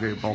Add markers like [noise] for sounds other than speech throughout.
给包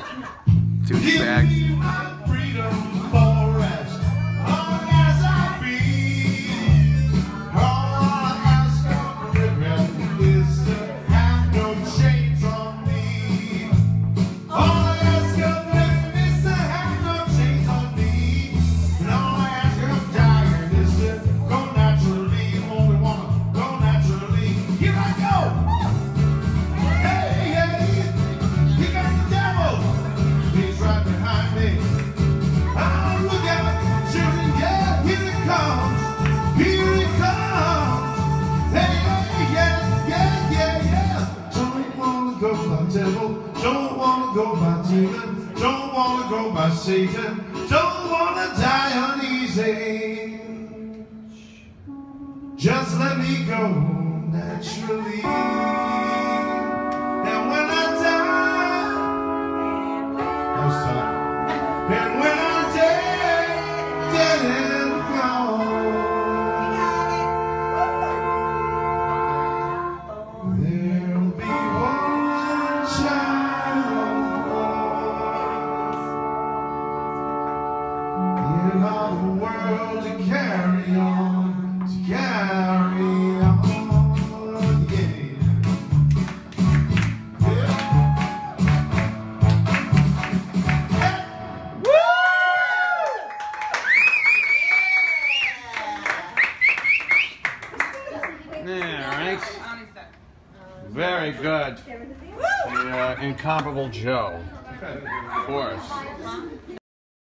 Incomparable Joe. Of course.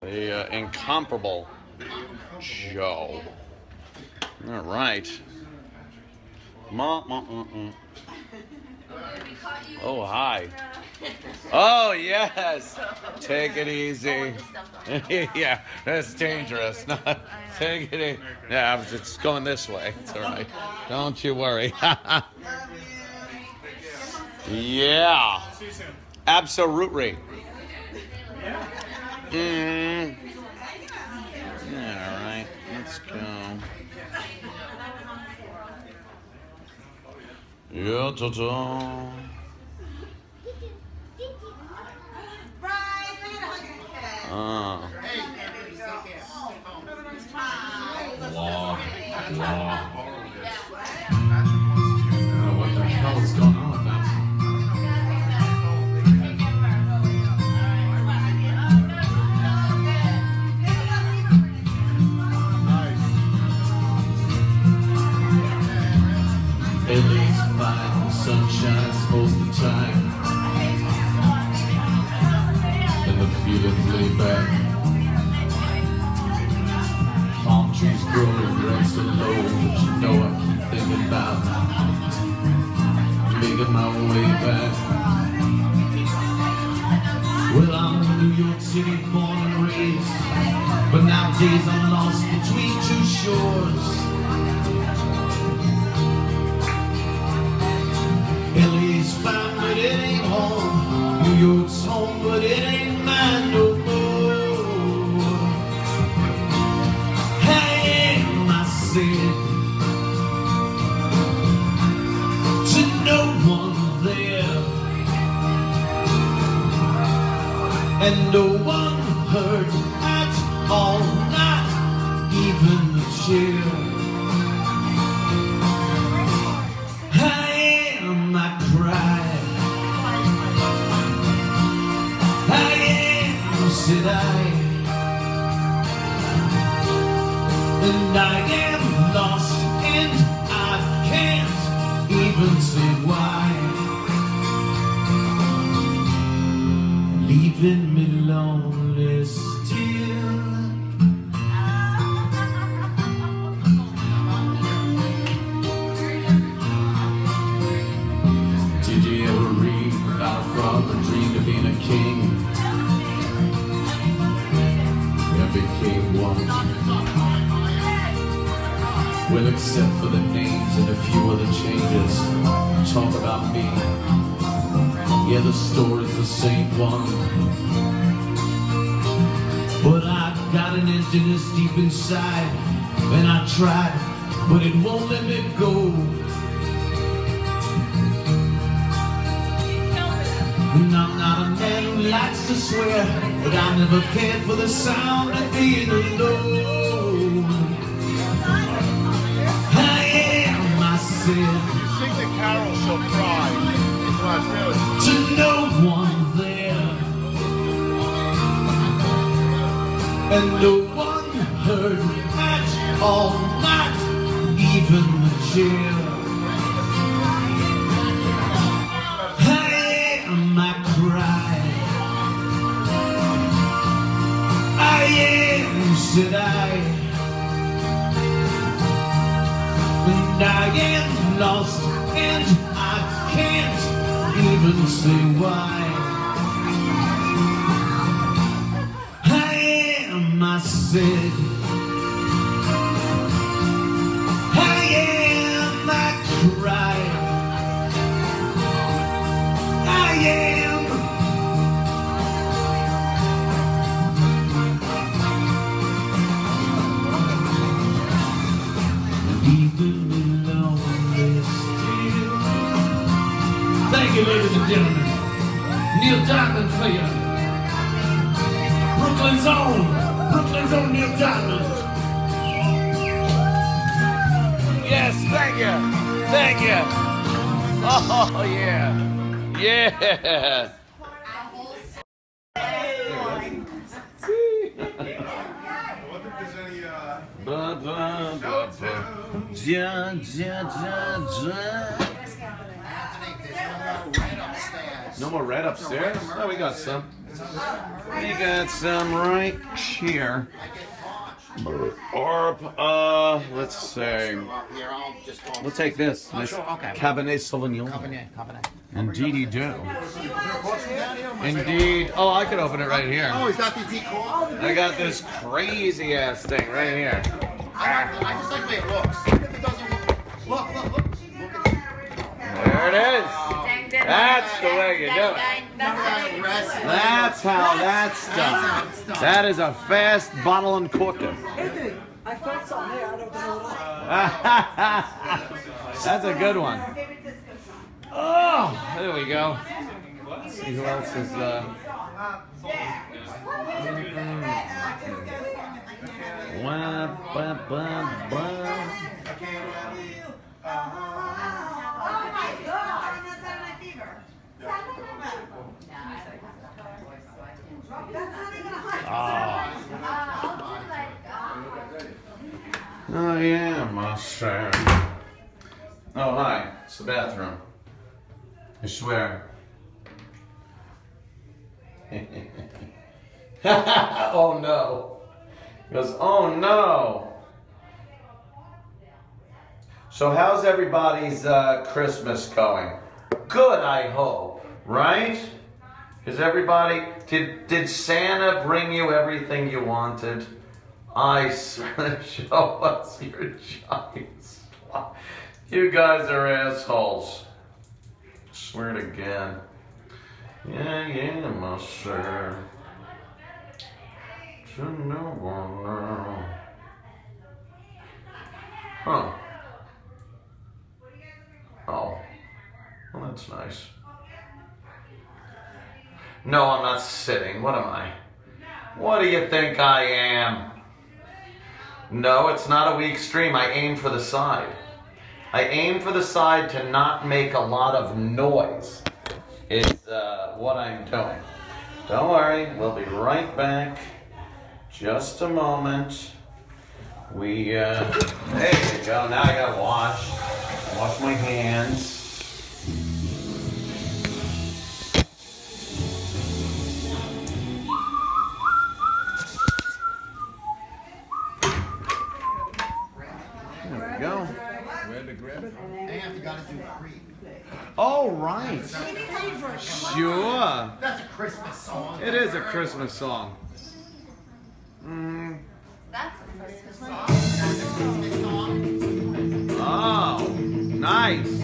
The uh, incomparable Joe. All right. Ma, ma, mm, mm. Oh, hi. Oh, yes. Take it easy. [laughs] yeah, that's dangerous. Not [laughs] take it easy. Yeah, it's going this way. It's all right. Don't you worry. [laughs] Yeah. Absolutely. Mm. Yeah, mm-hmm. all right. Let's go. Yeah, ta ta. Oh. Wow. Wow. At least fine, the sun shines most of the time. And the feeling's laid back. Palm trees growing, grass so low, but you know I keep thinking about making my way back. Well, I'm in New York City, born and raised, but nowadays I'm lost between two shores. York's home, but it ain't mine no more. Hey, I said to no one there, and no one heard at all, not even the chill. And I am lost, and I can't even say why. Leaving me lonely Well, except for the names and a few other changes. Talk about me. Yeah, the story's the same one. But I've got an emptiness deep inside, and I tried, but it won't let me go. And I'm not a man who likes to swear, but I never cared for the sound of being alone. Said, Sing the carol, cry. To no one there. And no one heard at all, not even the chill. And gentlemen. Neil Diamond for you. Brooklyn's own. Brooklyn's own Neil Diamond. Yes, thank you. Thank you. Oh, yeah. Yeah. Uh, [laughs] Ba, ba, ba, ba. Ja, ja, ja, ja. No more red upstairs? Oh, we got some. We got some right here. Or, uh, let's say, Here, I'll just go. we'll take this. Oh, This sure, okay. Cabernet Sauvignon. Cabernet, Cabernet. Indeed, do. Indeed. Oh, I could open it right here. Oh, he's got the decor. I got this crazy ass thing right here. I, just like the way it looks. Even if it doesn't look. Look, look, look. Look at There it is. That's the way you do it. That's how that's done. That is a fast bottle and corker. Anthony, I felt something there. I don't know what. [laughs] That's a good one. Oh, there we go. Let's see who else is. Uh, mm, wah, ba, ba, Oh my God. A. Oh yeah, master. Oh hi, it's the bathroom. I swear. [laughs] oh no. He goes, oh no. So how's everybody's uh, Christmas going? Good, I hope. Right? Is everybody did did Santa bring you everything you wanted? I swear, show us your giants. You guys are assholes. Swear it again. Yeah, yeah, master. To no one. Huh. Oh. Well, that's nice. No, I'm not sitting. What am I? What do you think I am? No, it's not a weak stream. I aim for the side. I aim for the side to not make a lot of noise. Is uh, what I'm doing. Don't worry, we'll be right back. Just a moment. We, uh, there you go. Now I gotta wash. Wash my hands. There we go. And you gotta do three. Oh, right. Sure. That's a Christmas song. It is a Christmas song. Mm. That's a Christmas song. That's a Christmas song. Oh, nice.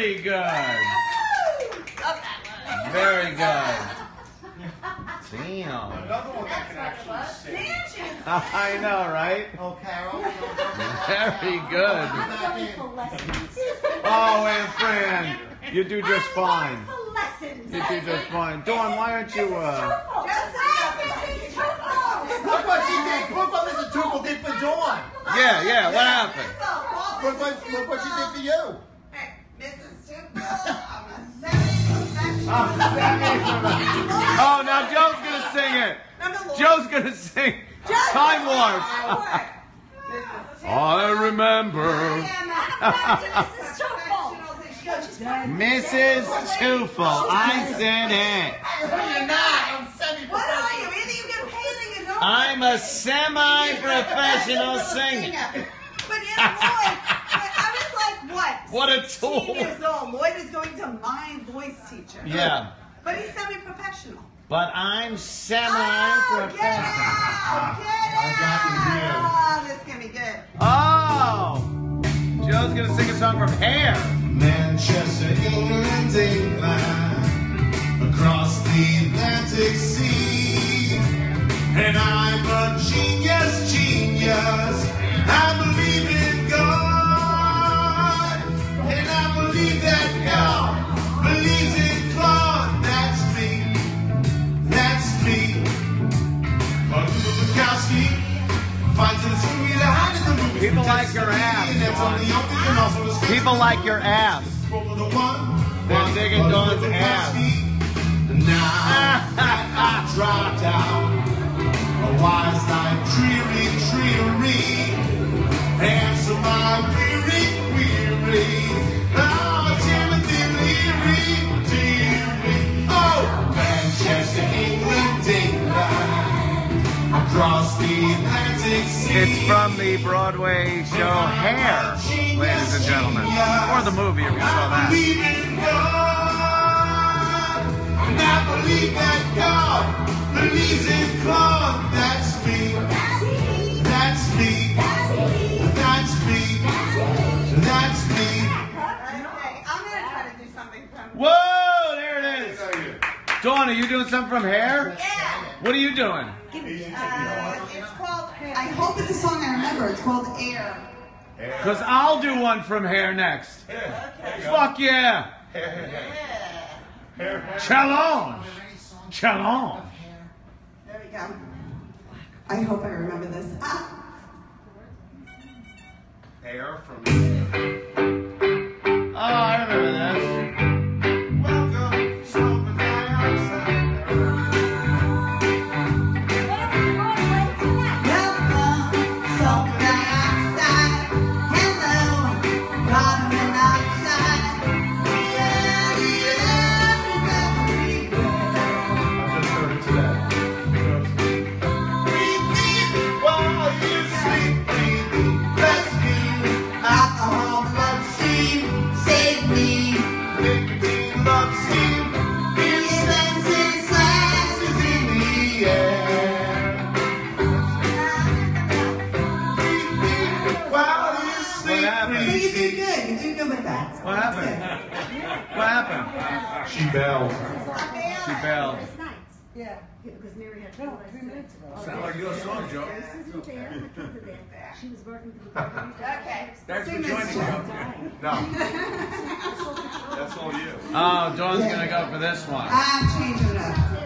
Very good. Very good. Damn. Another one that can actually sing. [laughs] I know, right? Oh, Carol. Very good. Oh, and Fran, you do just fine. You do just fine. Dawn, why aren't you? Uh, Look what she did. Look what Mr. Tupel did for Dawn. yeah, yeah. What happened? Look what, she did for you. Mrs. Oh, now Joe's gonna sing it. Joe's gonna sing Time Warp. I remember Mrs. [laughs] Tufel. I said it. You're not. I'm semi-professional. I'm a semi-professional singer. [laughs] But in was like, what? What a 16 tool. years old. Lloyd is going to my voice teacher. Yeah, But he's semi-professional. but I'm Oh, semi-professional. get out! Get I got you here. out! This can be good. Oh, Joe's gonna sing a song from Hair. Manchester, England, England, across the Atlantic Sea. And I'm a genius, genius. I believe in God. And I believe that God believes in Claude. That's me. That's me. But Bukowski finds it sweet to hide in the movie. People like your ass, And that's on the open and also the. People like your ass. They're digging Dawn's ass. Now I dropped out. A wise like dreary, dreary. Answer my weary, weary. It's from the Broadway show Hair, ladies and gentlemen. Or the movie if you saw I that. believe in God, I believe that God believes in Claude. That's me. That's me. That's me. That's me. Okay, I'm gonna try to do something from. Whoa, there it is. Dawn, are you doing something from Hair? Yeah. What are you doing? Uh, it's called. I hope it's a song I remember. It's called Air. Because I'll do one from Hair next. Fuck yeah. Challenge. Challenge. There we go. I hope I remember this. [laughs] Ah. Hair from Oh, I remember this. She bailed. She bailed. Yeah, because Mary had no, three minutes ago. Sound like your song, Joe. She was working for the [laughs] company. Okay. Thanks for joining, song. Joe. No. [laughs] That's all you. Oh, Dawn's gonna go for this one. I'm changing it up.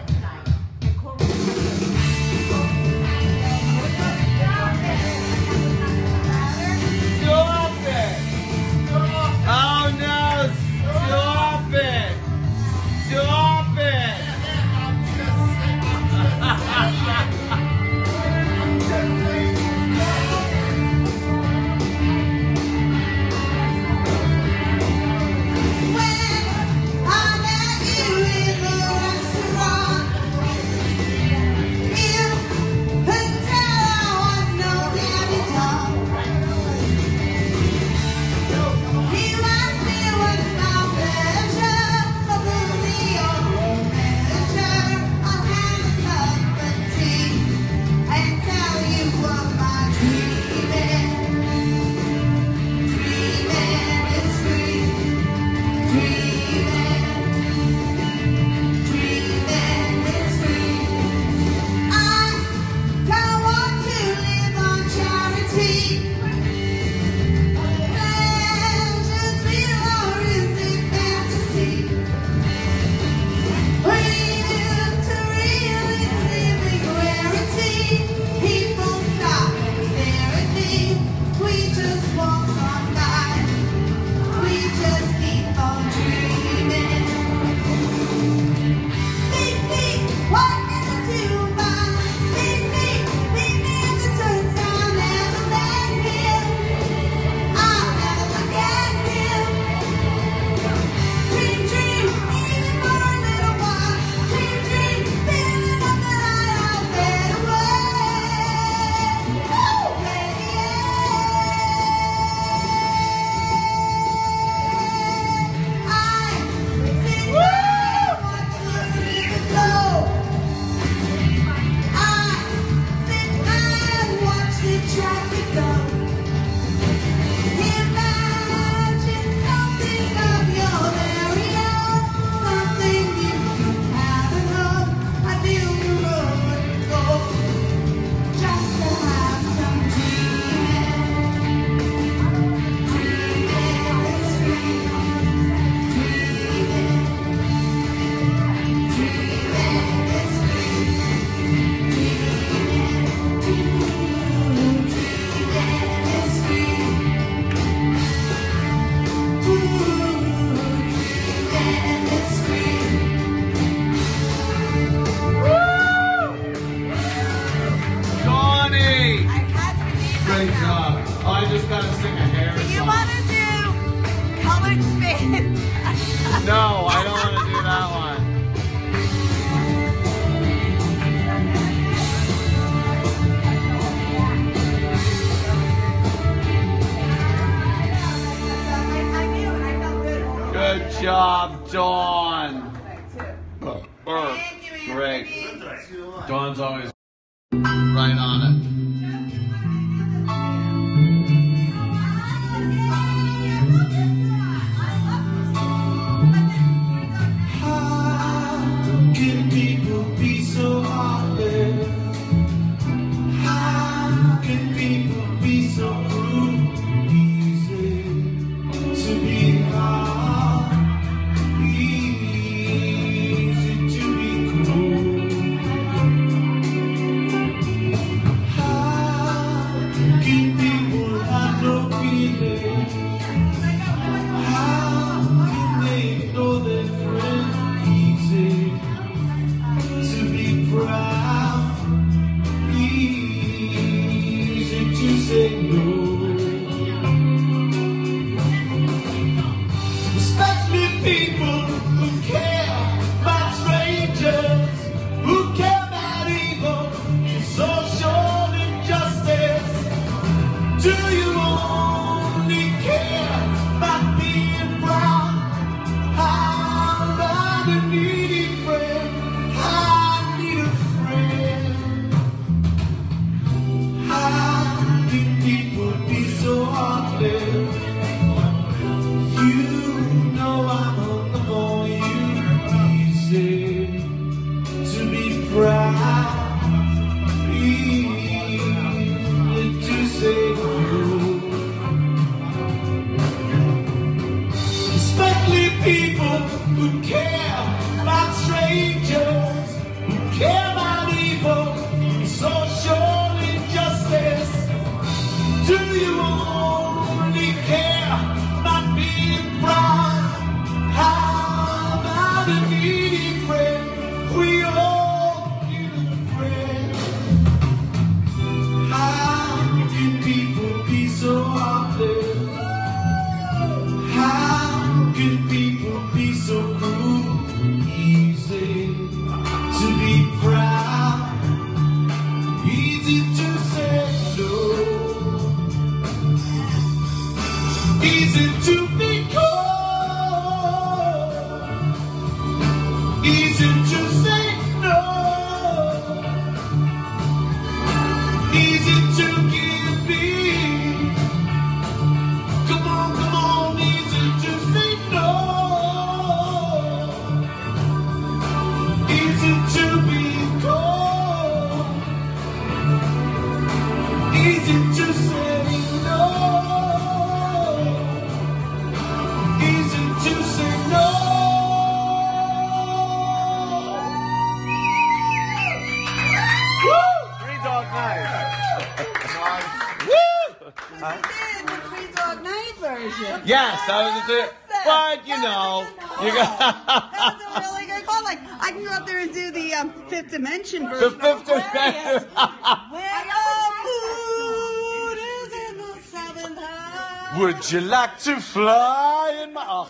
Would you like to fly in my... Oh,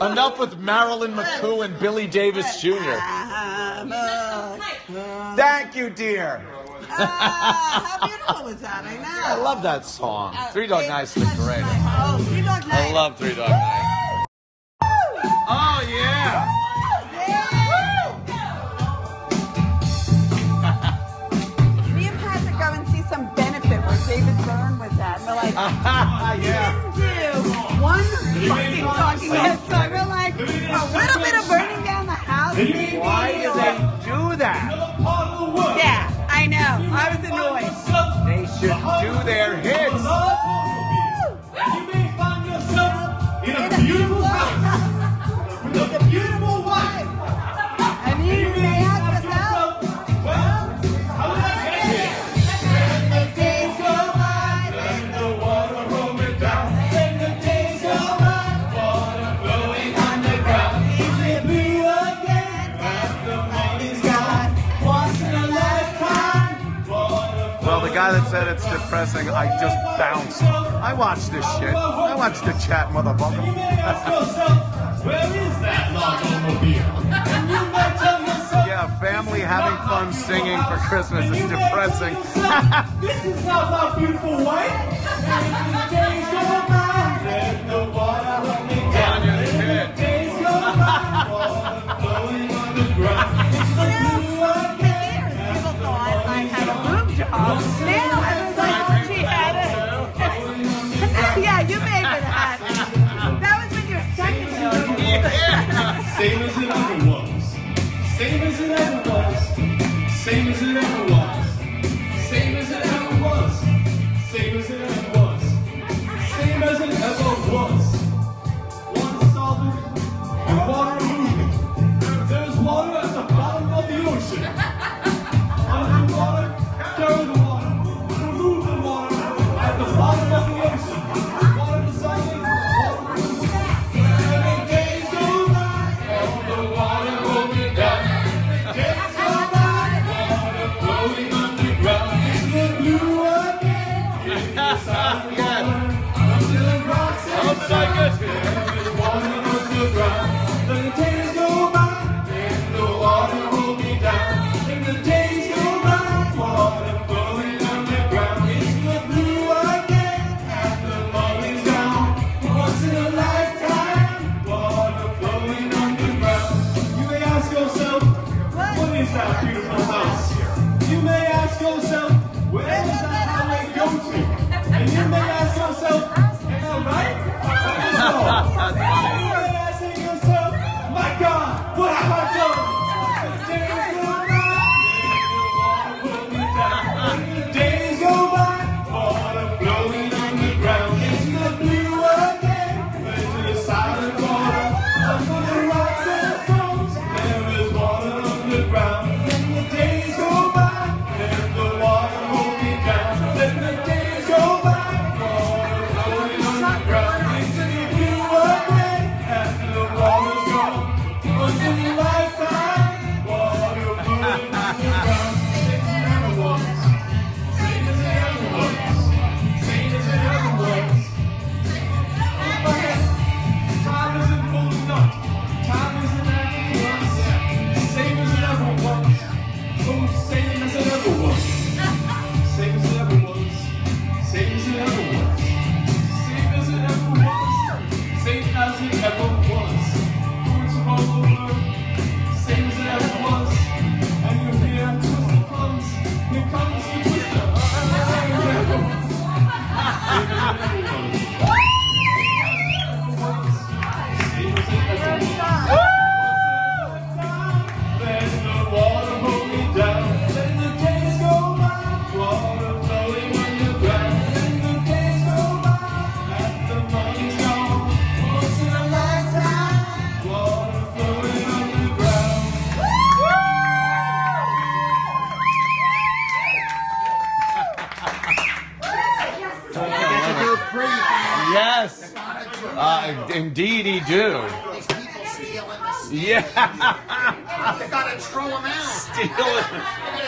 oh. enough with Marilyn McCoo and Billy Davis Jr. Thank you, dear. Uh, how beautiful was that? I know. I love that song. Uh, Three Dog Night's the great. Oh, Three Dog Night. I love Three Dog Night. Oh, yeah. [laughs] yeah. Into one fucking talking head. So I realized a little bit of burning down the house. Why do they do that? Yeah, I know. I was in depressing, I just bounced. I watched this shit. I watched the chat, motherfucker. Where is that automobile? Yeah, family having fun singing for Christmas is depressing. This is not my beautiful wife. Run You may ask yourself, to? And you may ask yourself, am I? Ha ha ha! Out.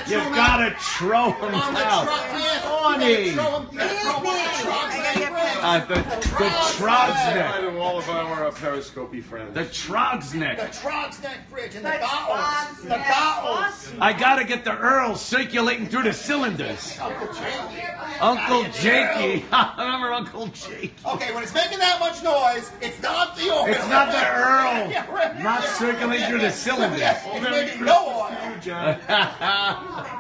Steal it. You gotta throw him the out. truck, man. Funny. You gotta throw 'em- you gotta throw 'em on the trucks. I gotta get paid. Uh, the the Throgs Neck. of all of our uh, Periscopy friends. The The Throgs Neck. Trogsneck Bridge and the The Gatos. The Throgs Neck. Gatos. I gotta get the Earl circulating through the cylinders. Uncle Jakey. Uncle Gotta get the Jakey. [laughs] I remember Uncle Jakey. Okay, when it's making that much noise, it's not the Earl. It's not the Earl. [laughs] Not circulating through the cylinders. It's making no oil. John. [laughs]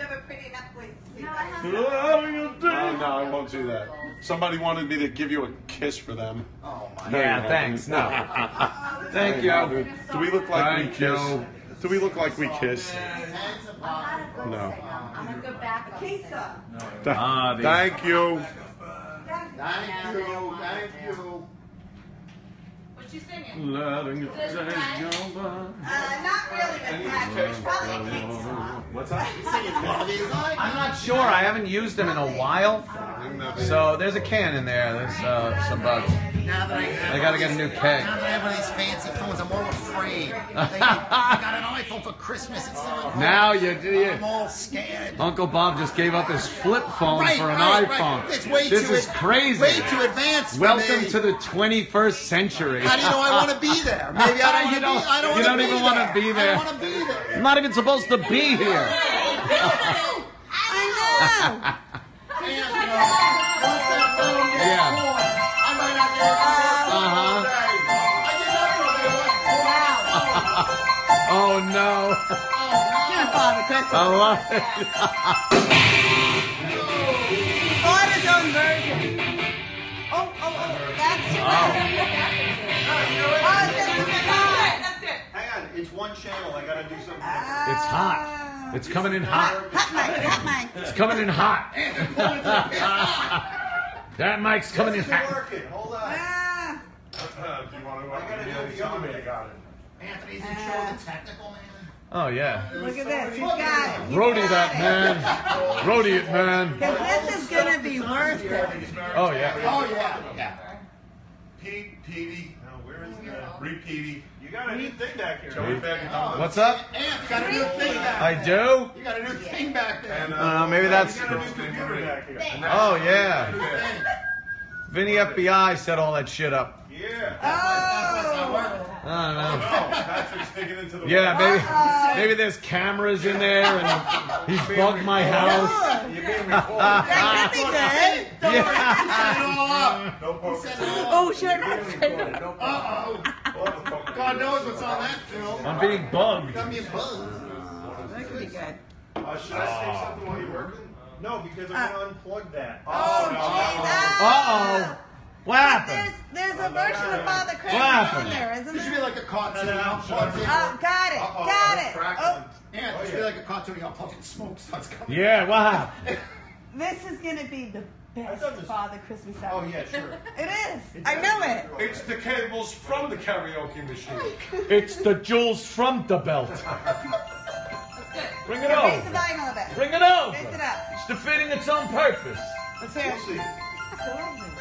You have a pretty enough place to sleep. No, no, I won't do that. Somebody wanted me to give you a kiss for them. Oh my. yeah, thanks. No. [laughs] [laughs] Thank you. Do we look like we Thank kiss? you. Do we look like we kiss? No. I'm gonna go back. Pizza. Ah, the- Thank you. Thank you. Thank you. What you singing? Letting it take over. Uh, not really, Miss Patrick. Probably pizza. What's that? [laughs] Singing one of. I'm not sure. I haven't used them in a while. So there's a can in there. There's uh, some bugs. Now that I have I gotta get a new keg. Now that I have one of these fancy phones, I'm all afraid. [laughs] I got an iPhone for Christmas. It's still Now you do You, I'm all scared. Uncle Bob just gave up his flip phone Right, for an right, iPhone. right. It's way this too is crazy. Way too advanced. Welcome me. to the 21st century. How do you know I want to be there? [laughs] Maybe I don't want You to don't- be. I don't you don't even wanna there. be there. I don't want to be there. I'm not even supposed to be here. [laughs] I know. You know, Oh no. Can't [laughs] Father I love it. Bought his own version. Oh, oh, oh, that's too much. Oh, it's just too much. Hang on, it's one channel. I gotta do something. It's hot. It's coming in hot. Hot mic, hot mic. It's coming in hot. [laughs] that mic's coming in It's hot. working. Hold on. Ah. Uh, do you want to? I gotta do me the other something? way. I got it. Anthony's in charge of the technical man. Oh yeah. Look at this. He's got it. He's Roadie got that man. Roadie it man. Because this is going to be worth it. Oh yeah. Oh yeah, yeah. Pete, Petey. No, where is that? Repeaty. You got a new thing back here. Joey back. What's up? Ant got a new thing back. I do. You got a new thing back there. And, Uh, maybe that's. You got a new computer back here. Oh yeah. Vinny FBI set all that shit up. Yeah. Oh. I don't know. Oh, Patrick's digging into the. Yeah, maybe maybe there's cameras in there and he's bugged my house. You're being recorded. That could be good. [laughs] Set it all up. No poker. Oh, sure. That's No Uh-oh. God knows what's on that film. I'm being bugged. Got me a buzz. That could be good. Uh, should I say something while you're working? No, because I'm gonna unplug that. Oh, no, jeez. Uh oh. What There's, happened? there's a oh, version of Father Christmas happened? on there, isn't It should be there? like a cartoon. No, no, no. Plugged in. Oh, got it. Uh-oh, Got it's it. crackling. Oh, Yeah, it should be like a cartoon. You know, fucking smoke starts coming. Yeah, what happened? [laughs] this is going to be the best done this. Father Christmas ever. Oh yeah, sure. [laughs] It is. I know it. It's the cables from the karaoke machine. [laughs] It's the jewels from the belt. Bring it Raise the over. volume a little bit. Bring it over. Raise it up. It's defeating its own purpose. Let's hear We'll it. see.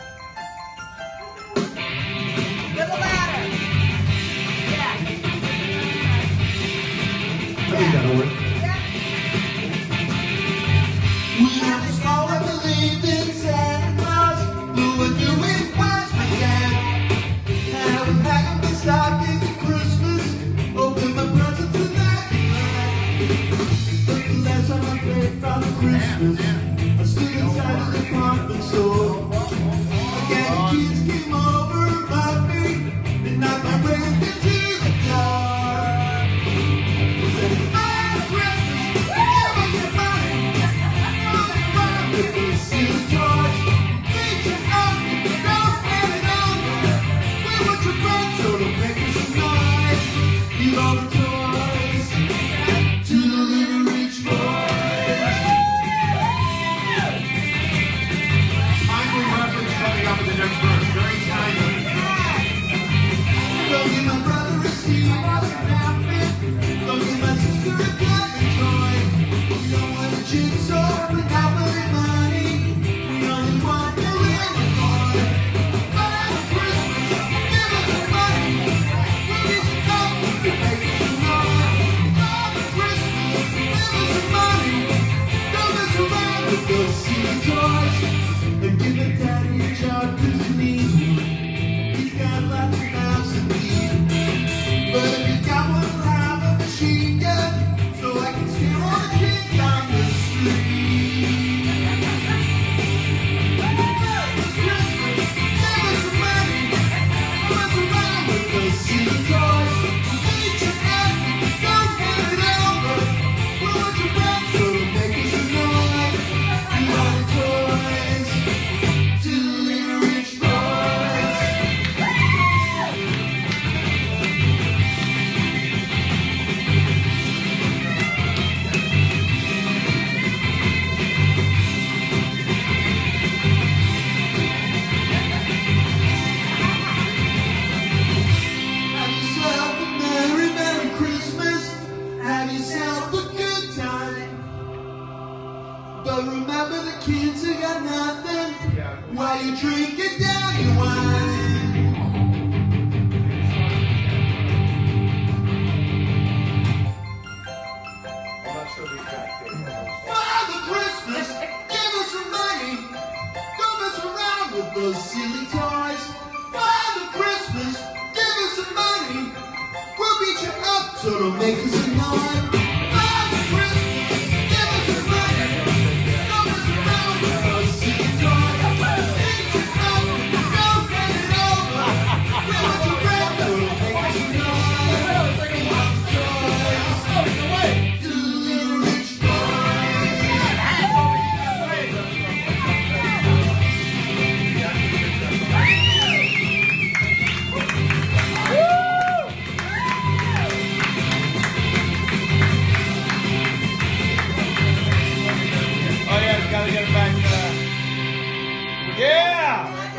Christmas, I stood inside the department store. Again, the kids came over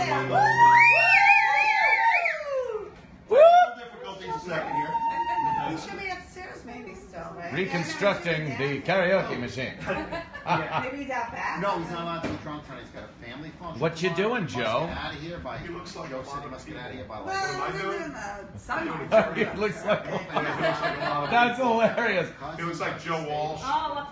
Yeah! Difficulties a second here. He should be upstairs maybe still, right? Reconstructing the karaoke machine. [laughs] [laughs] Maybe he's out back. No, he's not allowed to be drunk tonight. He's got a family function. What you doing, Must Joe? Get out of here by. He looks like Joe a said he lot must get out of here by like. Well, I we're doing? doing the [laughs] sunlight. [laughs] it looks like That's that's hilarious. It looks like Joe Walsh.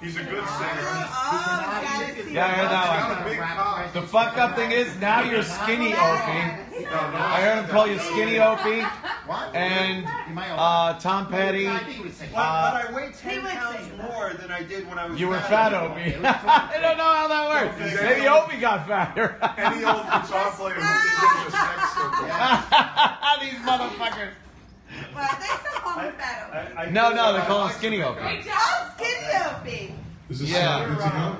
He's a good singer. Oh, gotta see Yeah, I heard that He's one. got a big cock. The fuck up thing is now you're skinny Opie. I heard him call you skinny Opie What? and He might have- uh, Tom Petty. I think he would say. But, but I weigh 10 He would pounds that. more than I did when I was You were fat. fat Opie. [laughs] I don't know how that works. Maybe Opie got fatter. Any old guitar player who did give a sex circle. [laughs] These motherfuckers. Well, they still call him Fat Opie. I- I No, no, they call him skinny some- Opie. Oh, skinny Opie. Is this Yeah. good to go?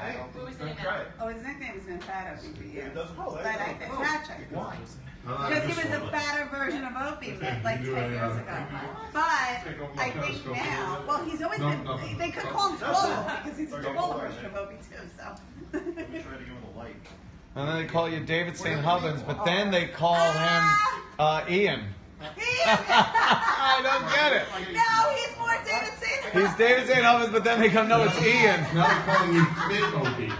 Right. Oh, his nickname has been Fat Opie for years. It doesn't But. I think Patrick. Why? Because he was a fatter version of Opie like like 10 years ago. But I think now, well, he's always been, they could call him Tall because he's a taller version of Opie too, so. Try to give him a light. And then they call you David St. Hubbins, but then they call him uh, Ian. [laughs] I don't get it. [laughs] No, he's more David St. He's David St. Hubbins, but then they come, no, it's Ian. Now they're calling you Big Opie.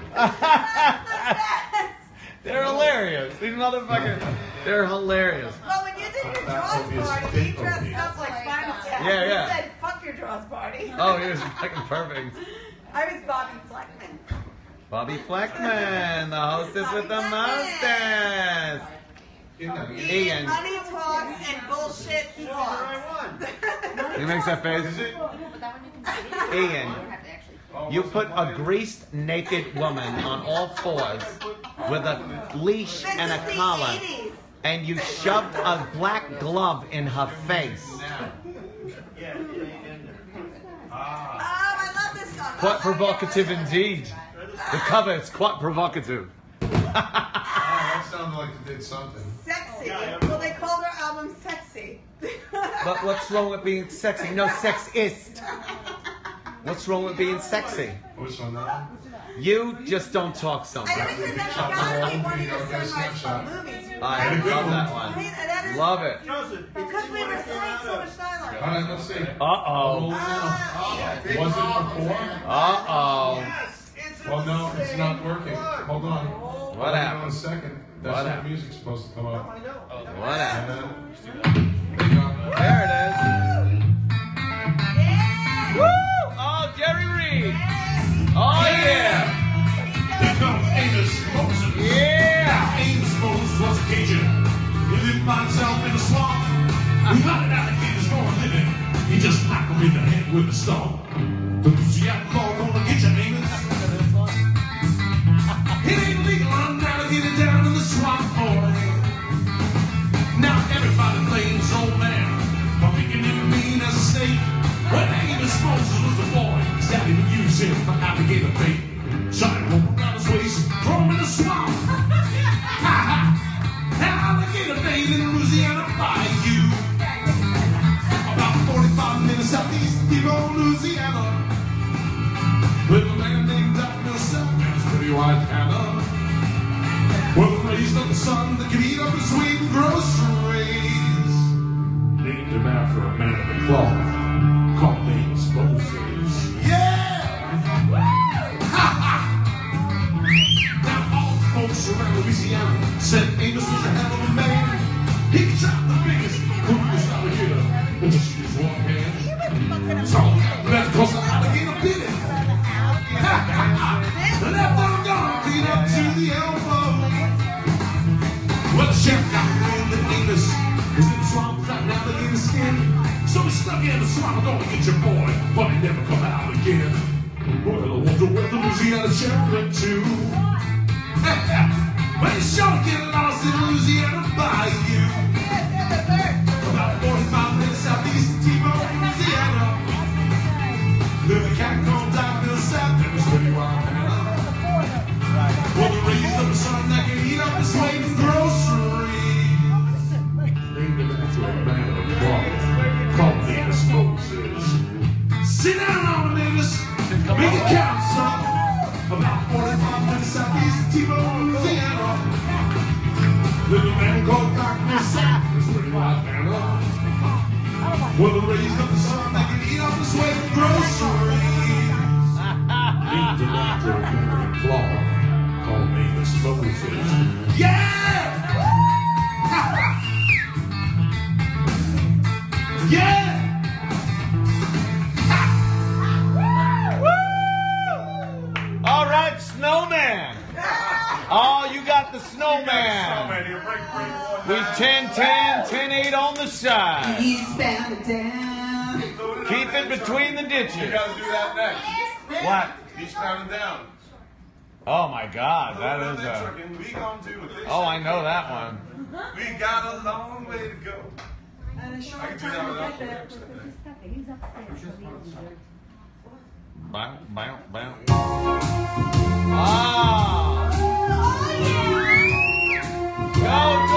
They're hilarious. These motherfuckers, they're hilarious. Well, when you did your draws party, you dressed up like Final Cat. Yeah, yeah. You said, fuck your draws party. [laughs] Oh, he was fucking perfect. I was Bobby Fleckman. Bobby Fleckman, the hostess with the mostest. Ian. Money talks and bullshit he talks. [laughs] He makes that face. Ian, you put a greased naked woman on all fours with a leash and a collar, and you shoved a black glove in her face. Oh, I love this song. Quite provocative indeed. The cover is quite provocative. that sounded like it did something. Sexy. Well, they called her album Sexy. But what's wrong with being sexy? No, sexist. What's wrong with being sexy? Which one now? You just don't talk so I much. know because that's gotta be one of your sunrise movies. I love that one. Hey, that is- Love it. Joseph, Because we were saying so much dialogue. All right, let's see. Uh oh. Ah, Was it before? Uh oh. Yes, it's Well, no, it's not working. Hold on. What Hold on happened? a second. That's What when the music's supposed to come up. I know. What happened? And then, there you go. There it is. Oh yeah. Here comes Amos Moses. Yeah. Amos Moses was a Cajun. He lived by himself in a swamp. He hunted alligators for a living. He just knocked him in the head with a stone. The Louisiana him for alligator bait. Him rope around his waist, throw him in the swamp. Ha ha! Alligator bait in Louisiana Bayou. About 45 minutes southeast of Louisiana. With a man named Dr. And his pretty wife Hannah. Well, raised on the son that could eat up his sweet groceries. Named him after a man of the cloth called Amos Louisiana. Said Amos was a hell of a man. He could chop the biggest. Couldn't was out here. But she just walked in. So that's cause an alligator bit it. Left arm gone, feet up to the elbow. Well, the chef got the Amos was in swamp without an alligator skin. So he stuck in the swamp, don't get your boy. But he never come out again. Well, I wonder where the Louisiana chef went to. [laughs] When shocking lost. you got to do that next. What? He's pounding down. Oh my God, that is a. Oh, I know that one. We got a long way to go. And a short I can do that without Ah! Oh, yeah! Go,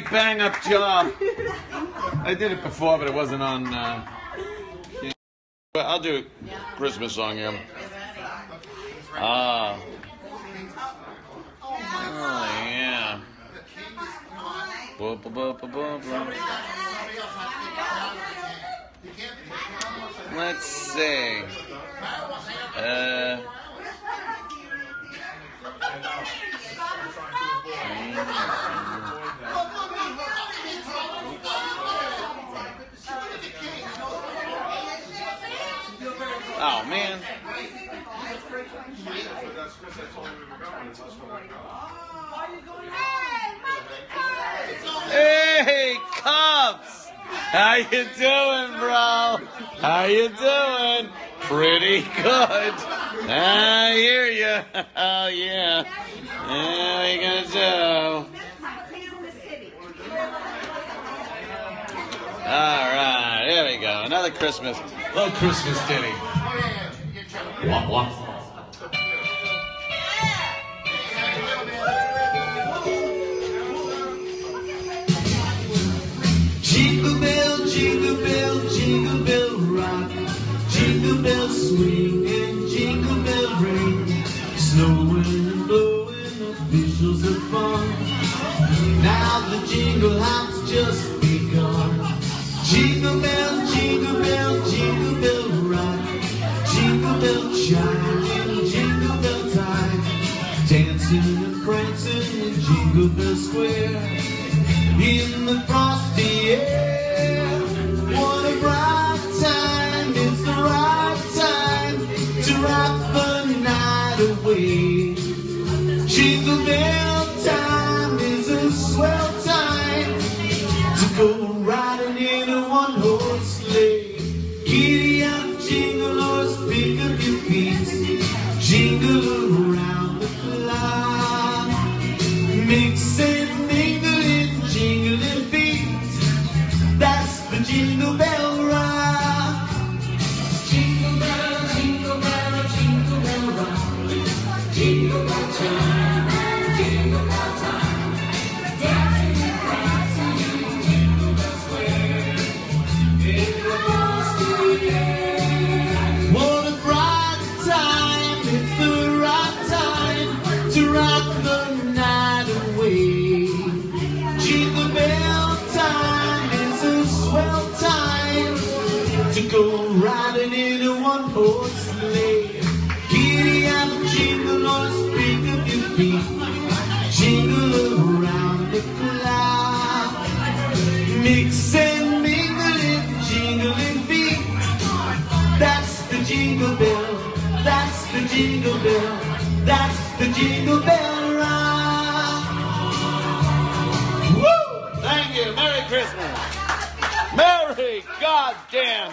great bang up job. I did it before, but it wasn't on. Uh, but I'll do a Christmas song here. Ah. Uh, oh yeah. boop blah, blah, Let's see. Uh. Oh man. That's Hey, Cubs! How you doing, bro? How you doing? Pretty good. I hear you. [laughs] Oh yeah. Yeah, what you gonna do? All right, here we go. Another Christmas, little Christmas ditty. Oh, wah, wah. Jingle bell swing and jingle bell ring. Snowing and blowing, officials are fun. Now the jingle hop's just begun. Jingle bell, jingle bell, jingle bell rock. Jingle bell chime in jingle bell time. Dancing and prancing in Jingle Bell Square go riding in a one horse sleigh. Giddy up, jingle horse, pick up your feet, jingle around the clock. Mix and mingle in jingling feet. That's the jingle bell. That's the jingle bell. That's the jingle bell rock. Woo! Thank you. Merry Christmas. Merry goddamn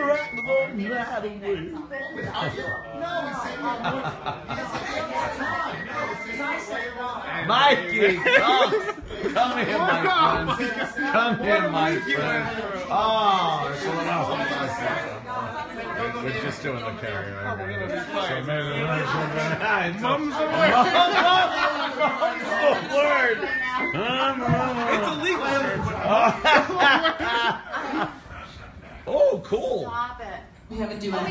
like, oh, this is chill. Is Lawrence still in the theater? Mikey, come, come here, my friend. Come here, my friend. Oh, so no. We're just doing the karaoke. So maybe [laughs] Mom's the word. [laughs] Mom's the word. It's illegal. [laughs] Oh, cool. Stop it. We have a duet.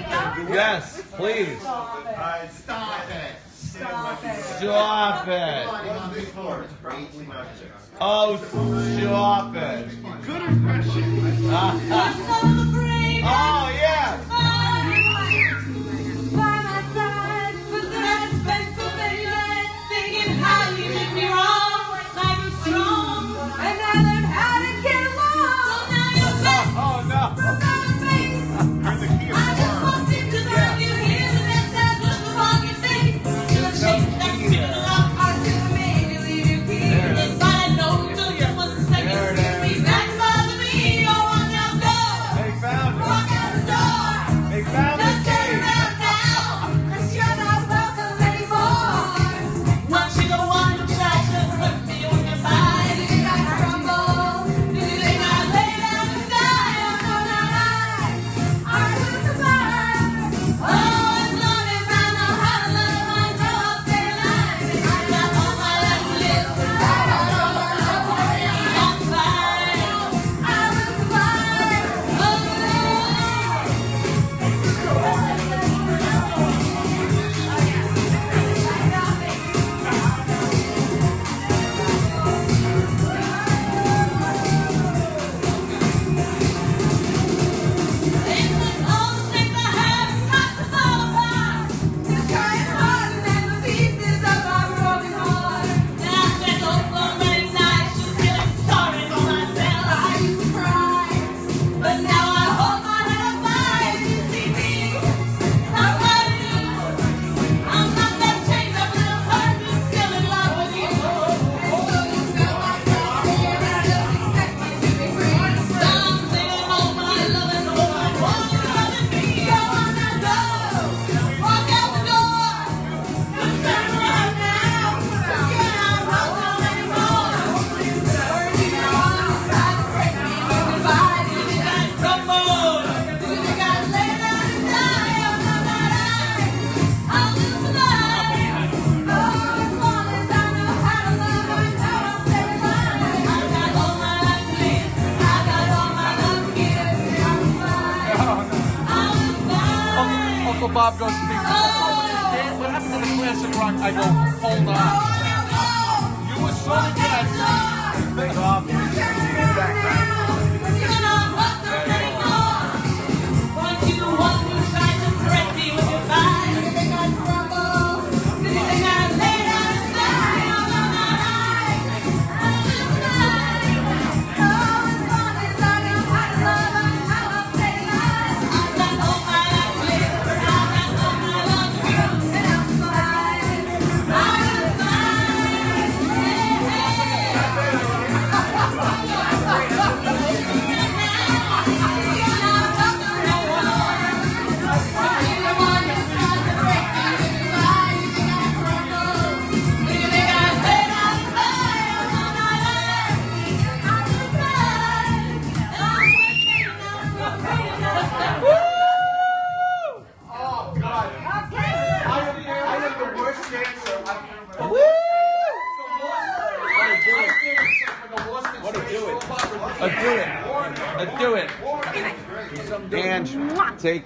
Yes, please. Stop it. Stop it. Stop it. Stop it. On this. Oh, stop it. Good impression. Celebrate Oh, yeah. by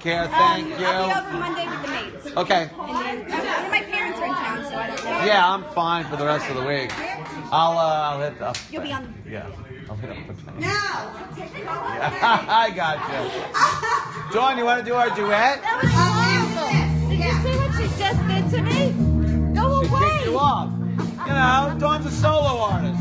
Care. Um, Thank um, you. I'll be over Monday with the maids. Okay. And then, my parents are in town, so I don't know. Yeah, I'm fine for the rest of the week. I'll uh, I'll hit up. You'll be on. Yeah. I'll hit up the. No. Yeah. [laughs] I got you. John. you want to do our duet? That was um, awful. Did you see what she just did to me? Go away. She kicked you off. You know, Dawn's a solo artist.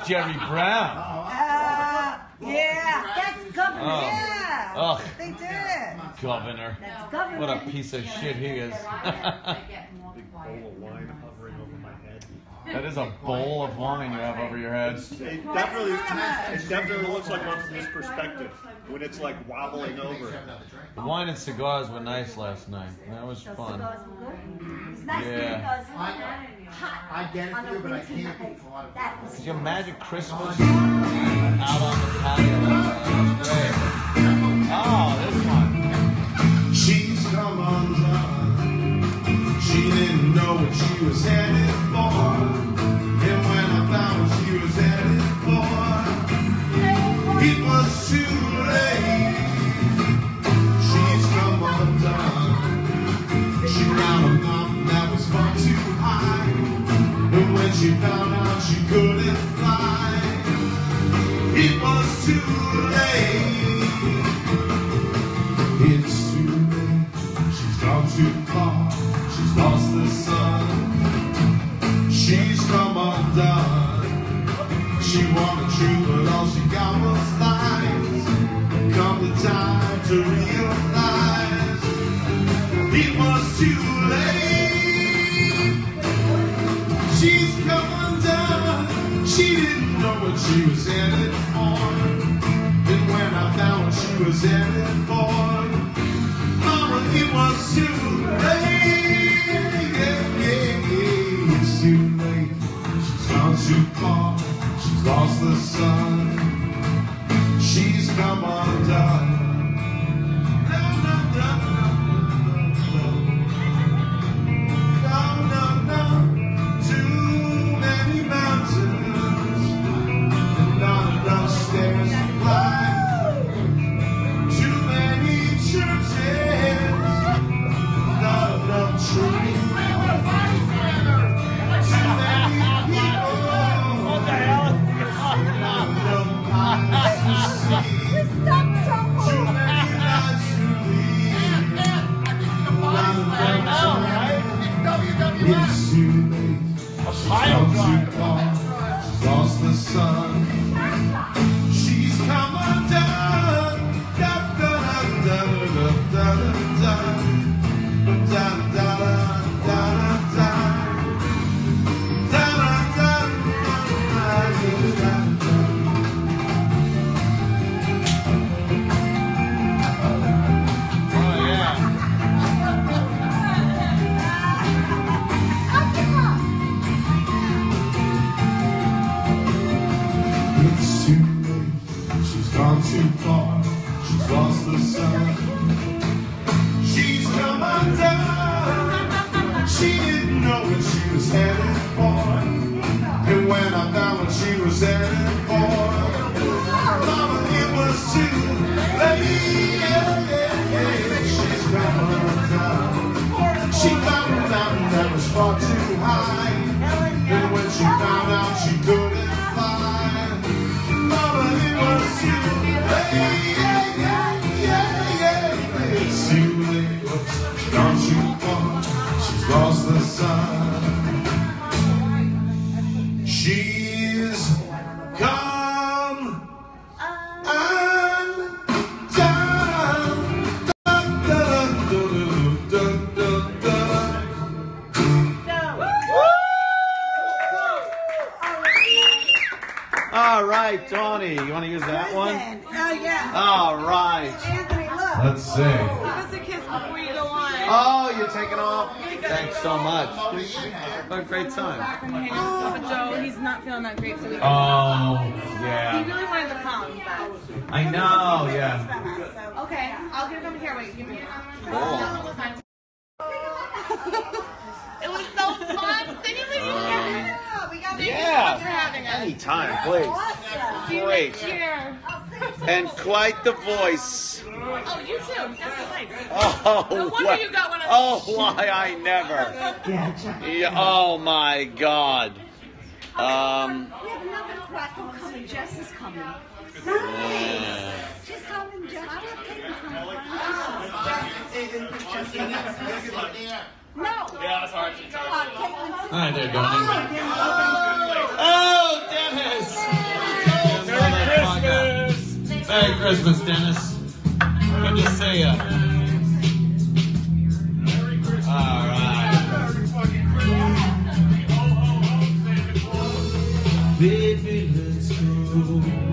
Did Jerry Brown. Uh, yeah, that's governor. Oh. Yeah, Ugh. they did it. Governor. That's governor. What a piece of shit he is. Big bowl of wine hovering over my head. That is a bowl of wine you have over your head. It definitely, it definitely looks like one from this perspective when it's like wobbling over. The wine and cigars were nice last night. That was fun. It's nice Yeah. because hot I get it on for you, but I can't night. eat a lot of That was you imagine Christmas out on the patio? That was great. Oh, this one. She's come undone. She didn't know what she was headed for. And when I she was headed for, it was too late. She's come undone. She found a mountain that was far too high. And when she found out she couldn't fly, it was too late. It's too late. She's gone too far. She's lost the sun. She's come undone. She wanted truth, but all she got was lies. Come the time to realize it was too late. She's come undone. She didn't know what she was headed for. And when I found what she was headed for, Mama, it was too late. She's lost the sun. She's come undone. Not feeling that great, so we. Oh, He yeah. really wanted to come, but. I know, yeah. So, okay, I'll get him here. Wait, give me. Cool. [laughs] It was so fun singing with you. We got yeah. Thanks for having us. Anytime, please. See you Great. next year. And quite the voice. Oh, you too. That's nice. Oh, No wonder what- you got one of oh, why I never. [laughs] Yeah, oh my God. Um, we have another crackle coming. Jess is coming. Nice. Yeah. She's coming, Jess. I have Peyton coming. No. Yeah, it's hard. All right, there, Donnie. Oh, oh, Dennis. Merry Christmas. Merry Christmas, Dennis. Good to see you. Uh? All right. Baby, let's go.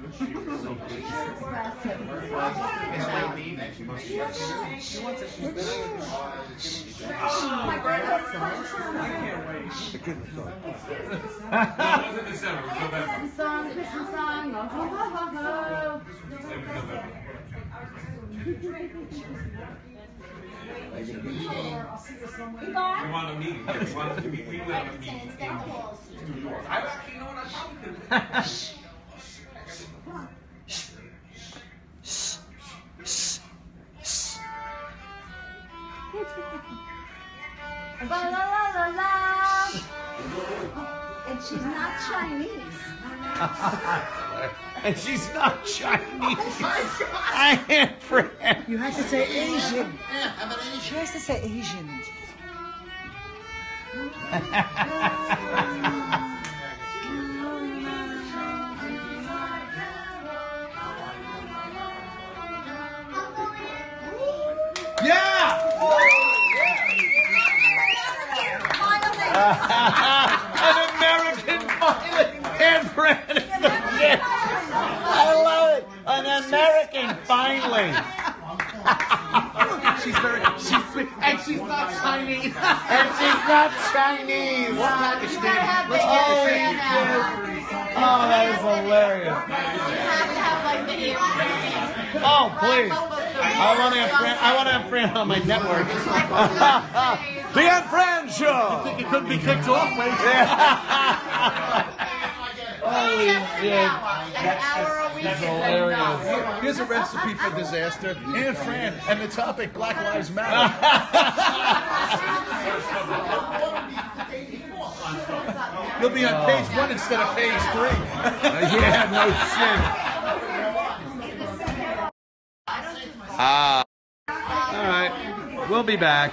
Christmas song, Christmas want to. I la la la la. And she's not Chinese. [laughs] and she's not Chinese. Oh I am French. You have to say Asian. Yeah, have an Asian. She has to say Asian. [laughs] Chinese. Oh, oh, that is hilarious. Oh, please. I want to have Fran, I want to have Fran on my network. [laughs] the Unfriend Show. You think it could be kicked off, wait. [laughs] Holy shit. That's hilarious. Here's a recipe for disaster. Anne Fran, and the topic Black Lives Matter. [laughs] You'll be on page one instead of page three. [laughs] yeah, no shit. [laughs] Ah. all right. We'll be back.